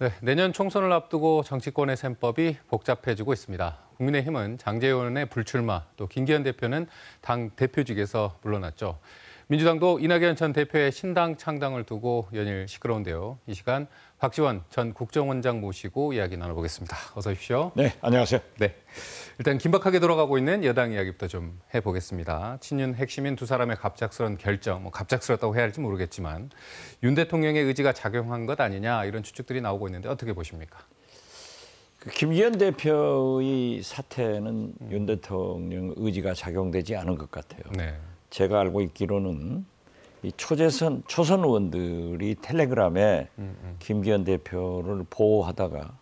네, 내년 총선을 앞두고 정치권의 셈법이 복잡해지고 있습니다. 국민의힘은 장재원의 불출마, 또 김기현 대표는 당 대표직에서 물러났죠. 민주당도 이낙연 전 대표의 신당 창당을 두고 연일 시끄러운데요. 이 시간 박지원 전 국정원장 모시고 이야기 나눠보겠습니다. 어서 오십시오. 네, 안녕하세요. 네. 일단 긴박하게 돌아가고 있는 여당 이야기부터 좀 해보겠습니다. 친윤 핵심인 두 사람의 갑작스런 결정, 뭐 갑작스럽다고 해야 할지 모르겠지만 윤 대통령의 의지가 작용한 것 아니냐 이런 추측들이 나오고 있는데 어떻게 보십니까? 그 김기현 대표의 사태는 윤 대통령 의지가 작용되지 않은 것 같아요. 네. 제가 알고 있기로는 이 초재선 초선 의원들이 텔레그램에 김기현 대표를 보호하다가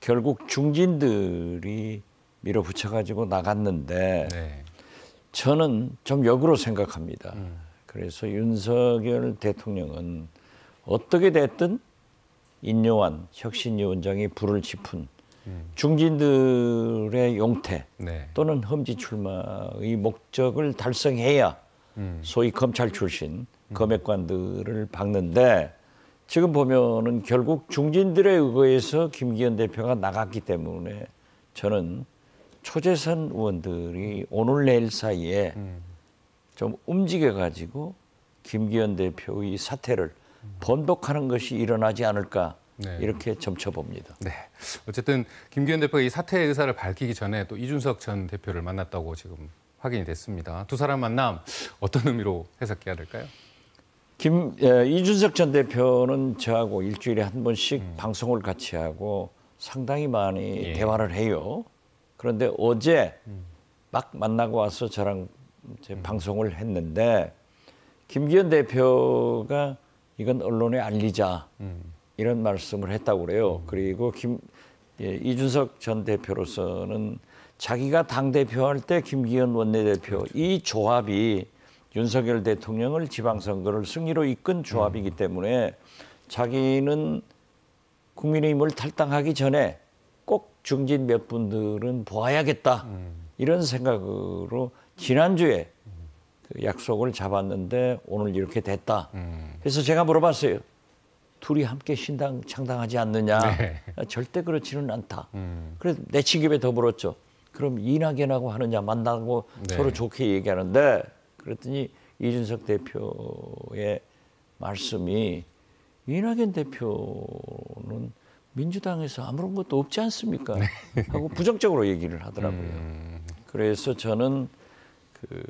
결국 중진들이 밀어붙여 가지고 나갔는데 네. 저는 좀 역으로 생각합니다. 그래서 윤석열 대통령은 어떻게 됐든 인요한 혁신위원장이 불을 지푼 중진들의 용태 네. 또는 험지 출마의 목적을 달성해야 음. 소위 검찰 출신 검역관들을 박는데 지금 보면은 결국 중진들에 의거해서 김기현 대표가 나갔기 때문에 저는 초재선 의원들이 오늘 내일 사이에 좀 움직여 가지고 김기현 대표의 사태를 번복하는 것이 일어나지 않을까 네. 이렇게 점쳐 봅니다. 네. 어쨌든 김기현 대표가 이 사퇴의 의사를 밝히기 전에 또 이준석 전 대표를 만났다고 지금 확인이 됐습니다. 두 사람 만남 어떤 의미로 해석해야 될까요? 김 예, 이준석 전 대표는 저하고 일주일에 한 번씩 방송을 같이 하고 상당히 많이 예. 대화를 해요. 그런데 어제 막 만나고 와서 저랑 이제 방송을 했는데 김기현 대표가 이건 언론에 알리자 이런 말씀을 했다고 그래요. 그리고 김 예, 이준석 전 대표로서는 자기가 당 대표할 때 김기현 원내대표 이 조합이 윤석열 대통령을 지방선거를 승리로 이끈 조합이기 때문에 자기는 국민의힘을 탈당하기 전에 꼭 중진 몇 분들은 보아야겠다. 이런 생각으로 지난주에 그 약속을 잡았는데 오늘 이렇게 됐다. 그래서 제가 물어봤어요. 둘이 함께 신당 창당하지 않느냐? 네. 아, 절대 그렇지는 않다. 그래서 내친김에 더 물었죠. 그럼 이낙연하고 하느냐 만나고 네. 서로 좋게 얘기하는데 그랬더니 이준석 대표의 말씀이 이낙연 대표는 민주당에서 아무런 것도 없지 않습니까? 하고 부정적으로 얘기를 하더라고요. 그래서 저는 그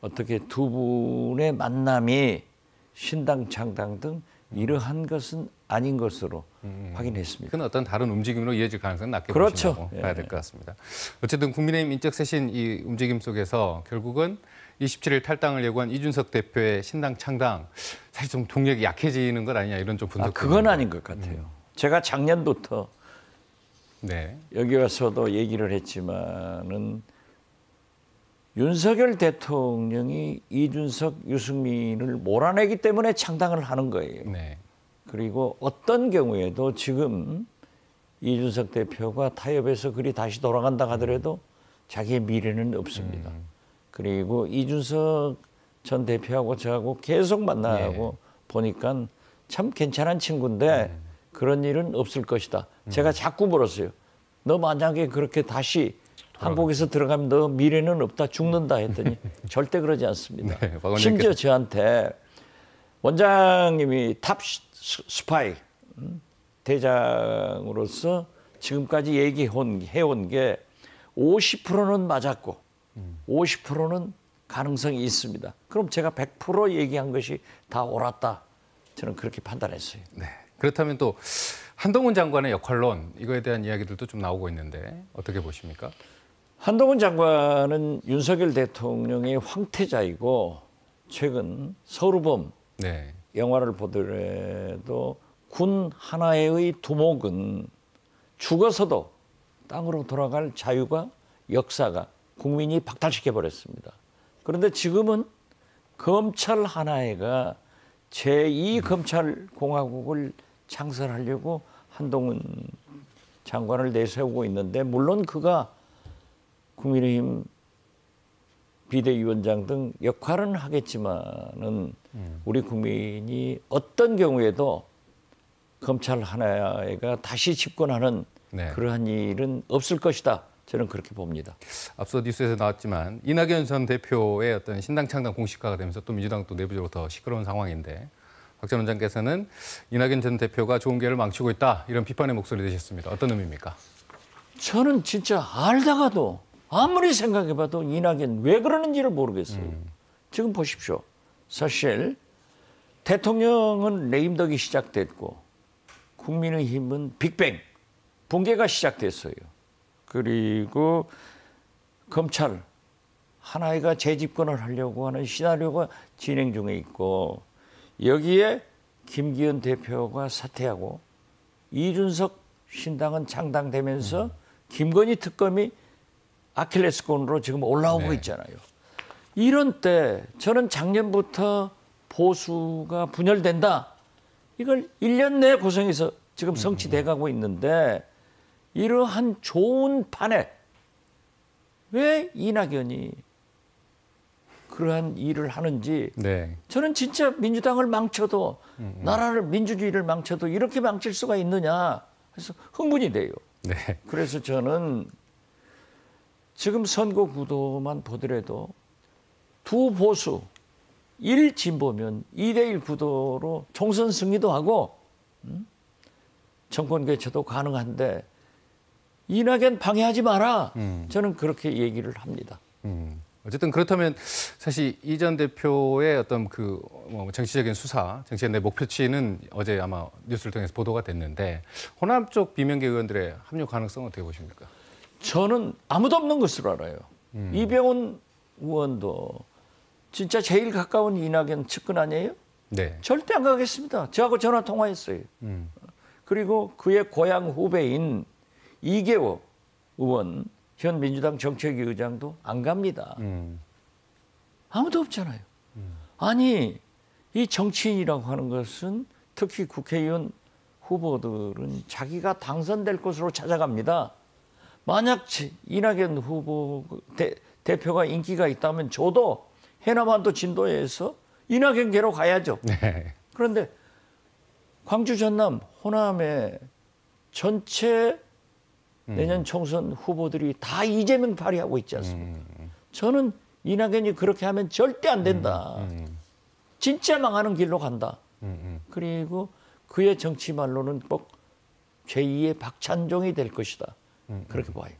어떻게 두 분의 만남이 신당 창당 등 이러한 것은 아닌 것으로 확인했습니다. 그건 어떤 다른 움직임으로 이어질 가능성은 낮게 그렇죠. 보신다고 예. 봐야 될 것 같습니다. 어쨌든 국민의힘 인적 쇄신 이 움직임 속에서 결국은 27일 탈당을 예고한 이준석 대표의 신당 창당 사실 좀 동력이 약해지는 것 아니냐 이런 좀 분석. 아, 그건 아닌 것 같아요. 제가 작년부터 네. 여기 와서도 얘기를 했지만은 윤석열 대통령이 이준석, 유승민을 몰아내기 때문에 창당을 하는 거예요. 네. 그리고 어떤 경우에도 지금 이준석 대표가 타협해서 그리 다시 돌아간다 하더라도 자기의 미래는 없습니다. 그리고 이준석 전 대표하고 저하고 계속 만나고 보니까 참 괜찮은 친구인데 그런 일은 없을 것이다. 제가 자꾸 물었어요. 너 만약에 그렇게 다시 한국에서 들어가면 너 미래는 없다 죽는다 했더니 절대 그러지 않습니다. 네, 심지어 저한테 원장님이 top 스- 스파이 음, 대장으로서 지금까지 얘기해온 게 50%는 맞았고 50%는 가능성이 있습니다. 그럼 제가 100% 얘기한 것이 다 옳았다. 저는 그렇게 판단했어요. 네. 그렇다면 또 한동훈 장관의 역할론 이거에 대한 이야기들도 좀 나오고 있는데 어떻게 보십니까? 한동훈 장관은 윤석열 대통령의 황태자이고 최근 서울범 네. 영화를 보더라도 군 하나의 두목은 죽어서도 땅으로 돌아갈 자유가 역사가 국민이 박탈시켜 버렸습니다. 그런데 지금은 검찰 하나회가 제2 검찰 공화국을 창설하려고 한동훈 장관을 내세우고 있는데 물론 그가 국민의힘 비대위원장 등 역할은 하겠지만은 우리 국민이 어떤 경우에도 검찰 하나가 다시 집권하는 네. 그러한 일은 없을 것이다. 저는 그렇게 봅니다. 앞서 뉴스에서 나왔지만 이낙연 전 대표의 어떤 신당 창당 공식화가 되면서 또 민주당 또 내부적으로 더 시끄러운 상황인데 박 전 원장께서는 이낙연 전 대표가 좋은 기회를 망치고 있다 이런 비판의 목소리 내셨습니다. 어떤 의미입니까? 저는 진짜 알다가도 아무리 생각해봐도 이낙연 왜 그러는지를 모르겠어요. 지금 보십시오. 사실 대통령은 레임덕이 시작됐고 국민의힘은 빅뱅 붕괴가 시작됐어요. 그리고 검찰 하나이가 재집권을 하려고 하는 시나리오가 진행 중에 있고 여기에 김기현 대표가 사퇴하고 이준석 신당은 창당되면서 김건희 특검이 아킬레스건으로 지금 올라오고 네. 있잖아요. 이런 때 저는 작년부터 보수가 분열된다. 이걸 1년 내에 고성해서 지금 성취돼 가고 있는데 이러한 좋은 판에 왜 이낙연이 그러한 일을 하는지 네. 저는 진짜 민주당을 망쳐도 나라를 민주주의를 망쳐도 이렇게 망칠 수가 있느냐 해서 흥분이 돼요. 네. 그래서 저는 지금 선거 구도만 보더라도 두 보수 일 진보면 2대1 구도로 총선 승리도 하고 음? 정권 교체도 가능한데 이낙연 방해하지 마라. 저는 그렇게 얘기를 합니다. 음. 어쨌든 그렇다면 사실 이 전 대표의 어떤 그뭐 정치적인 수사, 정치의 내 목표치는 어제 아마 뉴스를 통해서 보도가 됐는데 호남 쪽 비명계 의원들의 합류 가능성은 어떻게 보십니까? 저는 아무도 없는 것으로 알아요. 이병훈 의원도 진짜 제일 가까운 이낙연 측근 아니에요? 네. 절대 안 가겠습니다. 저하고 전화 통화했어요. 음. 그리고 그의 고향 후배인 이계호 의원, 현 민주당 정책위 의장도 안 갑니다. 음. 아무도 없잖아요. 아니, 이 정치인이라고 하는 것은 특히 국회의원 후보들은 자기가 당선될 곳으로 찾아갑니다. 만약 지- 이낙연 후보 대, 대표가 인기가 있다면 저도 해남한도 진도에서 이낙연계로 가야죠. 네. 그런데 광주 전남 호남의 전체 내년 총선 후보들이 다 이재명 발의하고 있지 않습니까? 저는 이낙연이 그렇게 하면 절대 안 된다. 진짜 망하는 길로 간다. 음, 음. 그리고 그의 정치 말로는 꼭 제2의 박찬종이 될 것이다. 그렇게 봐요.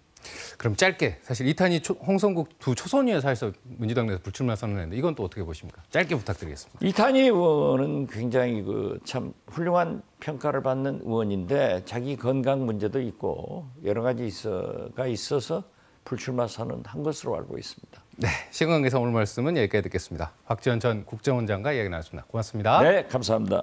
그럼 짧게 사실 이탄이 초- 홍성국 두 초선 의회 사에서 민주당 내에서 불출마 선언했는데 이건 또 어떻게 보십니까? 짧게 부탁드리겠습니다. 이탄희 의원은 굉장히 그 참 훌륭한 평가를 받는 의원인데 자기 건강 문제도 있고 여러 가지 있어가 있어서 불출마 선언한 것으로 알고 있습니다. 네, 시간 관계상 오늘 말씀은 여기까지 듣겠습니다. 박지원 전 국정원장과 이야기 나눴습니다. 고맙습니다. 네, 감사합니다.